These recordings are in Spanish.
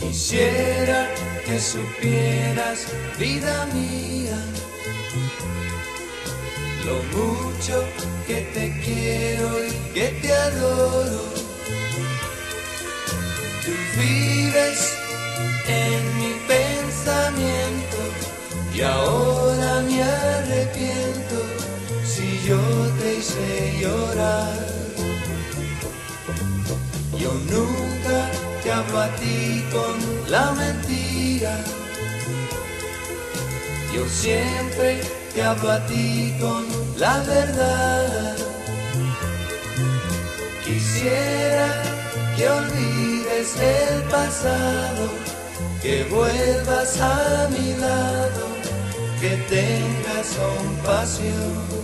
Quisiera que supieras, vida mía, lo mucho que te quiero y que te adoro. Tú vives en mi pensamiento y ahora me arrepiento si yo te hice llorar. Yo nunca hablo a ti con la mentira. Yo siempre te hablo a ti con la verdad. Quisiera que olvides el pasado, que vuelvas a mi lado, que tengas compasión.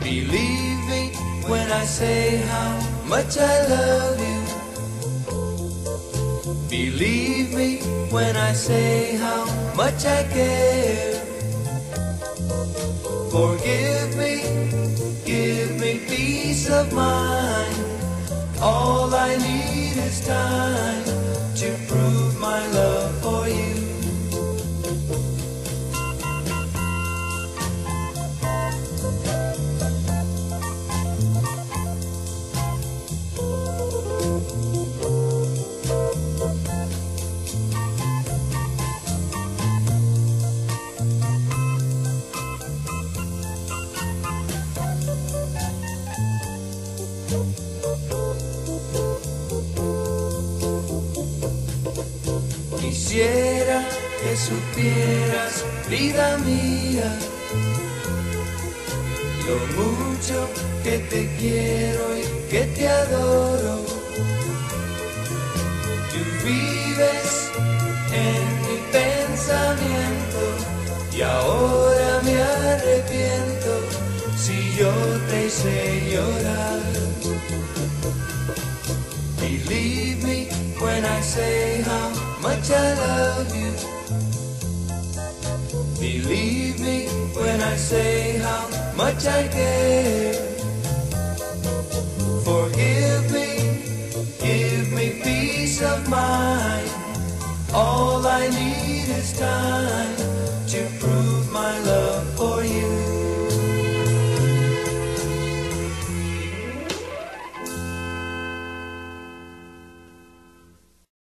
Believe me when I say how much I love you. Believe me when I say how much I care. Forgive me, give me peace of mind. All I need is time to prove Quisiera que supieras, vida mía, lo mucho que te quiero y que te adoro. Tú vives en mi pensamiento y ahora me arrepiento si yo te hice llorar. Believe me when I say how much I love you. Believe me when I say how much I care. Forgive me, give me peace of mind. All I need is time